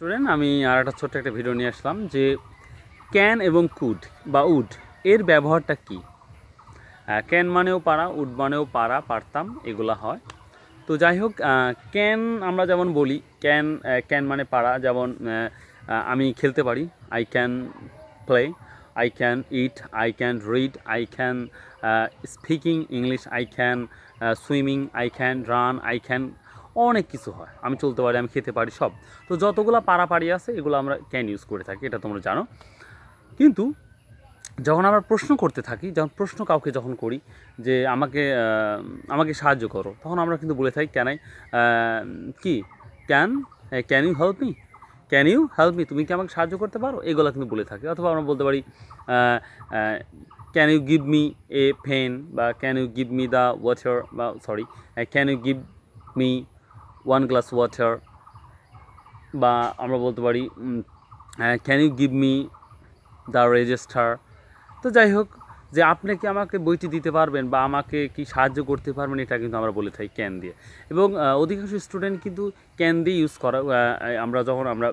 Student আমি আর একটা ছোট্ট একটা ভিডিও নিয়ে আসলাম যে ক্যান এবং কুড বা উড এর ব্যবহারটা কি? ক্যান মানেও পারা উড মানেও পারা, পারতাম, এগুলা হয়। তো যাই হোক ক্যান আমরা যেমন বলি ক্যান ক্যান মানে পারা, যেমন আমি খেলতে পারি I can play I can eat I can read I can speaking English I can swimming I can run I can অনেক কিছু হয়। আমি চলতে পারি, আমি খেতে পারি, সব। তো যতগুলো পাড়াপাড়ি আছে, এগুলো আমরা ক্যান ইউজ করে থাকি, এটা তোমরা জানো। কিন্তু যখন আমরা প্রশ্ন করতে থাকি, যখন প্রশ্ন কাউকে যখন করি যে আমাকে আমাকে সাহায্য করো, তখন আমরা কিন্তু বলে থাকি ক্যান আই কি? Can can you help me can you help me তুমি কি আমাকে সাহায্য করতে পারো? এগুলো কিন্তু বলে থাকি। অথবা আমরা বলতে পারি can you give me a pen বা can you give me the water বা sorry can you give me one glass water বা আমরা বলতে পারি can you give me the register তো যাই হোক, যে আপনি কি আমাকে বইটি দিতে পারবেন বা আমাকে কি সাহায্য করতে পারবেন এটা কিন্তু আমরা বলে থাকি ক্যান দিয়ে। এবং অধিকাংশ স্টুডেন্ট কিন্তু ক্যান দিয়ে ইউজ করা আমরা যখন আমরা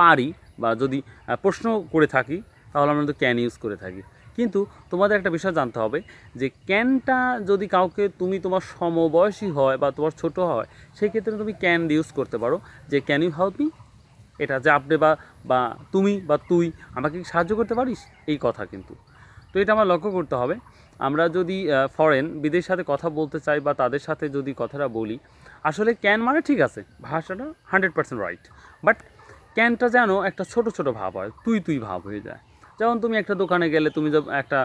পারি বা যদি প্রশ্ন করে থাকি, তাহলে আমরা কিন্তু ক্যান ইউজ করে থাকি। কিন্তু তোমাদের একটা বিষয় জানতে হবে যে ক্যানটা যদি কাউকে তুমি তোমার সমবয়সী হয় বা তোমার ছোট হয় সেই ক্ষেত্রে তুমি ক্যান ইউজ করতে পারো। যে ক্যান ইউ হেল্প মি? এটা যে আপনি বা বা তুমি বা তুই আমাকে সাহায্য করতে পারিস? এই কথা কিন্তু। তো এটা আমার লক্ষ্য করতে হবে। আমরা যদি ফরেন বিদেশের সাথে কথা বলতে চাই বা তাদের সাথে যদি কথাটা বলি, আসলে ক্যান মানে ঠিক আছে, ভাষাটা হান্ড্রেড পার্সেন্ট রাইট বাট ক্যানটা যেন একটা ছোট ছোট ভাব হয়, তুই তুই ভাব হয়ে যায়। যেমন তুমি একটা দোকানে গেলে তুমি একটা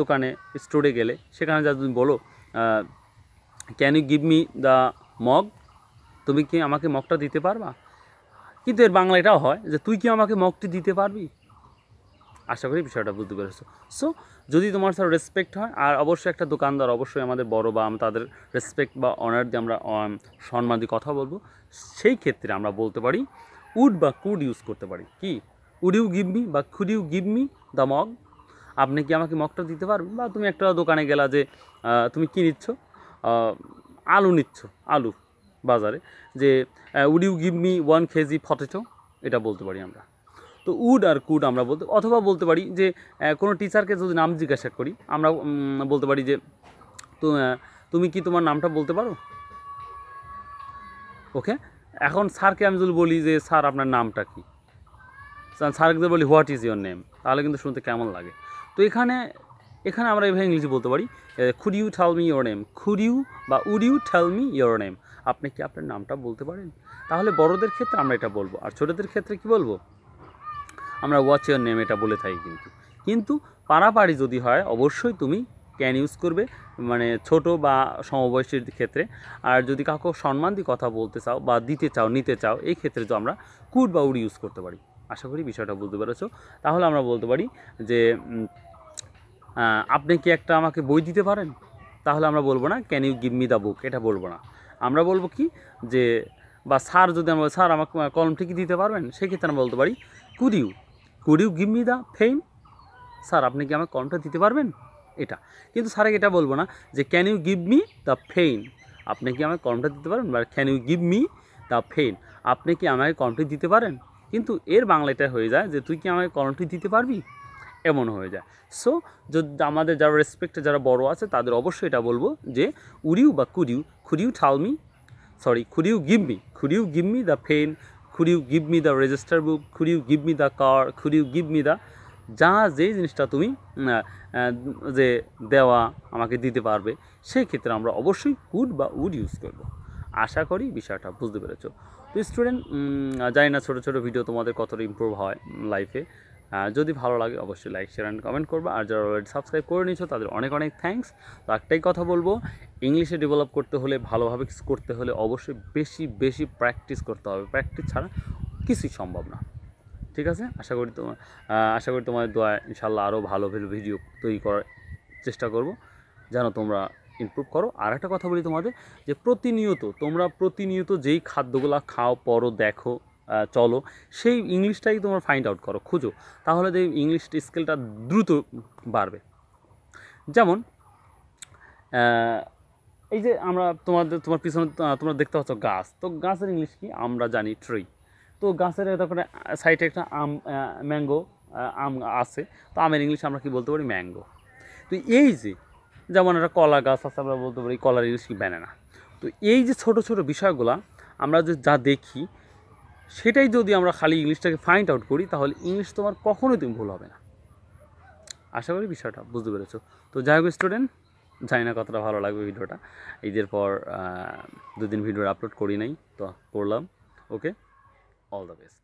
দোকানে স্টোরে গেলে সেখানে যা তুমি বলো can you give me the mug তুমি কি আমাকে মগটা দিতে পারবা? কিন্তু এর বাংলা এটাও হয় যে তুই কি আমাকে মগটি দিতে পারবি? আশা করি বিষয়টা বুঝতে পেরেছ। সো যদি তোমার স্যার রেসপেক্ট হয় আর অবশ্যই একটা দোকানদার অবশ্যই আমাদের বড় বা তাদের রেসপেক্ট বা অনার দিয়ে আমরা আম, সম্মান দিয়ে কথা বলব সেই ক্ষেত্রে আমরা বলতে পারি উড বা কুড ইউজ করতে পারি। কি? উড ইউ গিভ মি বা could you give me the mug. আপনি কি আমাকে মগটা দিতে পারবেন? বা তুমি একটা দোকানে গেলা যে তুমি কী নিচ্ছ? আলু নিচ্ছ, আলু বাজারে। যে would you give me one K potato, potato বলতে পারি আমরা। তো উড আর কুড আমরা বলতে, অথবা বলতে পারি যে কোনো টিচারকে যদি নাম জিজ্ঞাসা করি, আমরা বলতে পারি যে তুমি কি তোমার নামটা বলতে পারো? ওকে? এখন স্যারকে আমি যদি বলি যে, স্যার, আপনার নামটা কি? স্যারকে যদি বলি হোয়াট ইজ ইয়োর নেম তাহলে কিন্তু শুনতে কেমন লাগে। তো এখানে এখানে আমরা এভাবে ইংলিশে বলতে পারি could you tell me your name could you বা would you tell me your name আপনি কি আপনার নামটা বলতে পারেন? তাহলে বড়দের ক্ষেত্রে আমরা এটা বলব, আর ছোটোদের ক্ষেত্রে কি বলব? আমরা ওয়াচ ইয়োর নেম এটা বলে থাকি কিন্তু। কিন্তু পাড়াপাড়ি যদি হয়, অবশ্যই তুমি ক্যান ইউজ করবে মানে ছোট বা সমবয়সীর ক্ষেত্রে। আর যদি কাউকে সম্মান দিয়ে কথা বলতে চাও বা দিতে চাও, নিতে চাও, এই ক্ষেত্রে তো আমরা কুড বা উড ইউজ করতে পারি। আশা করি বিষয়টা বুঝতে পেরেছ। তাহলে আমরা বলতে পারি যে আপনি কি একটা আমাকে বই দিতে পারেন? তাহলে আমরা বলব না can you give me the book এটা বলব না। আমরা বলব কি যে, বা স্যার যদি আমরা স্যার আমাকে কলমটি কি দিতে পারবেন? সেক্ষেত্রে আমরা বলতে পারি could you could you give me the pen sir, আপনি কি আমাকে কলমটা দিতে পারবেন? এটা। কিন্তু স্যারে এটা বলব না যে can you give me the pen আপনি কি আমাকে কলমটা দিতে পারবেন? বা can you give me the pen আপনি কি আমাকে কলমটি দিতে পারেন? কিন্তু এর বাংলাটা হয়ে যায় যে তুই কি আমাকে কলমটি দিতে পারবি? এমন হয়ে যায়। সো যদি আমাদের যারা রেসপেক্টে যারা বড় আছে, তাদের অবশ্যই এটা বলব যে উড়িউ বা could you could you tell me sorry you give me the pen, could you give me the register book, could you give me the car, could you give me the যা যেই জিনিসটা তুমি যে দেওয়া আমাকে দিতে পারবে, সেই ক্ষেত্রে আমরা অবশ্যই কুড বা উড ইউজ করব। আশা করি বিষয়টা বুঝতে পেরেছ। তো স্টুডেন্ট জানি না ছোটো ছোটো ভিডিও তোমাদের কতটা ইমপ্রুভ হয় লাইফে যদি ভালো লাগে অবশ্যই লাইক শেয়ার অ্যান্ড কমেন্ট করবা। আর যারা অলরেডি সাবস্ক্রাইব করে নিয়েছো, তাদের অনেক অনেক থ্যাঙ্কস তো একটাই কথা বলব ইংলিশে ডেভেলপ করতে হলে, ভালোভাবে করতে হলে অবশ্যই বেশি বেশি প্র্যাকটিস করতে হবে। প্র্যাকটিস ছাড়া কিছুই সম্ভব না। ঠিক আছে? আশা করি তোমার আশা করি তোমাদের দোয়া ইনশাল্লাহ আরও ভালো ভালো ভিডিও তৈরি করার চেষ্টা করব। যেন তোমরা ইমপ্রুভ করো। আর একটা কথা বলি তোমাদের, যে প্রতিনিয়ত তোমরা প্রতিনিয়ত যেই খাদ্যগুলো খাও পরো দেখো চলো, সেই ইংলিশটাই তোমরা ফাইন্ড আউট করো, খুঁজো। তাহলে যে ইংলিশ স্কেলটা দ্রুত বাড়বে। যেমন এই যে আমরা তোমাদের, তোমার পিছনে তোমরা দেখতে পাচ্ছ গাছ। তো গাছের ইংলিশ কি? আমরা জানি ট্রি তো গাছের তারপরে সাইডে একটা আম ম্যাঙ্গো আম আছে। তো আমের ইংলিশ আমরা কি বলতে পারি? ম্যাঙ্গো তো এই যে যেমন একটা কলা গাছ আছে, আমরা বলতে পারি কলার ইংলিশ কি ব্যানানা তো এই যে ছোট ছোট বিষয়গুলো, আমরা যে যা দেখি, সেটাই যদি আমরা খালি ইংলিশটাকে ফাইন্ড আউট করি, তাহলে ইংলিশ তোমার কখনোই তুমি ভুল হবে না। আশা করি বিষয়টা বুঝতে পেরেছ। তো যাই হোক স্টুডেন্ট জানি না কতটা ভালো লাগবে ভিডিওটা। ঈদের পর দুদিন ভিডিও আপলোড করি নাই, তো করলাম। Okay all the best